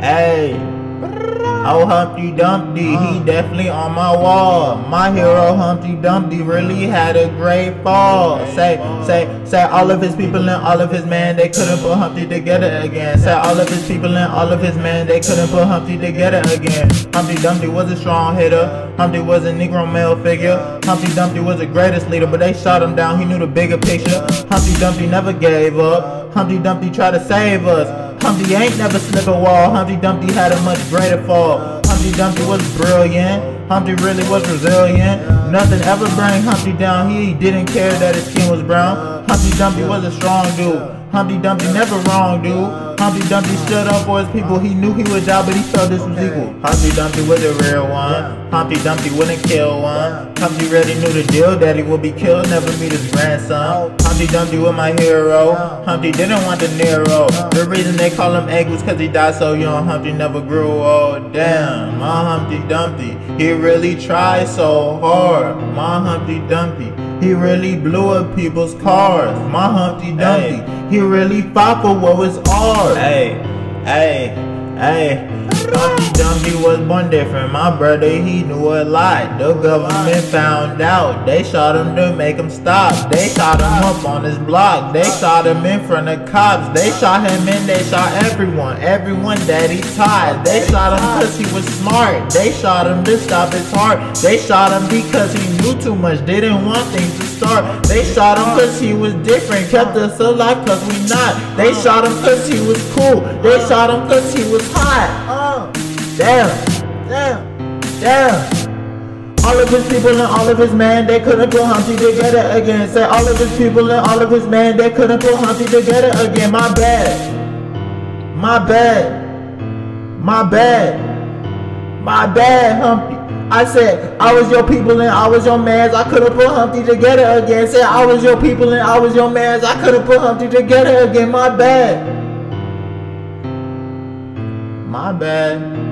Hey. Oh, Humpty Dumpty, he ah. definitely on my wall. My hero Humpty Dumpty really had a great fall. Say, say, say, all of his people and all of his men, they couldn't put Humpty together again. Say, all of his people and all of his men, they couldn't put Humpty together again. Humpty Dumpty was a strong hitter. Humpty was a Negro male figure. Humpty Dumpty was the greatest leader, but they shot him down. He knew the bigger picture. Humpty Dumpty never gave up. Humpty Dumpty tried to save us. Humpty ain't never slip a wall. Humpty Dumpty had a much greater fall. Humpty Dumpty was brilliant. Humpty really was resilient. Nothing ever bring Humpty down. He didn't care that his skin was brown. Humpty Dumpty was a strong dude. Humpty Dumpty never wrong, dude. Humpty Dumpty stood up for his people. He knew he would die, but he felt this was equal. Humpty Dumpty was a real one. Humpty Dumpty wouldn't kill one. Humpty really knew the deal he would be killed, never meet his grandson. Humpty Dumpty was my hero. Humpty didn't want the Nero. The reason they call him Egg was cause he died so young. Humpty never grew old. Damn, my Humpty Dumpty. He really tried so hard. My Humpty Dumpty. He really blew up people's cars. My Humpty Dumpty. Hey. He really fought for what was ours. Hey, hey, hey. Humpty Dumpty was born different. My brother, he knew a lot. The government found out. They shot him to make him stop. They shot him up on his block. They shot him in front of cops. They shot him and they shot everyone. Everyone that he tied. They shot him because he was smart. They shot him to stop his heart. They shot him because he knew too much. Didn't want things to start. They shot him because he was different. Kept us alive because we not. They shot him because he was cool. They shot him because he was hot. Oh. Damn, damn, damn. All of his people and all of his men, they couldn't put Humpty together again. Say all of his people and all of his men, they couldn't put Humpty together again. My bad. My bad. My bad. My bad, Humpty. I said, I was your people and I was your mans. I couldn't put Humpty together again. Said, I was your people and I was your mans. I couldn't put Humpty together again. My bad. My bad.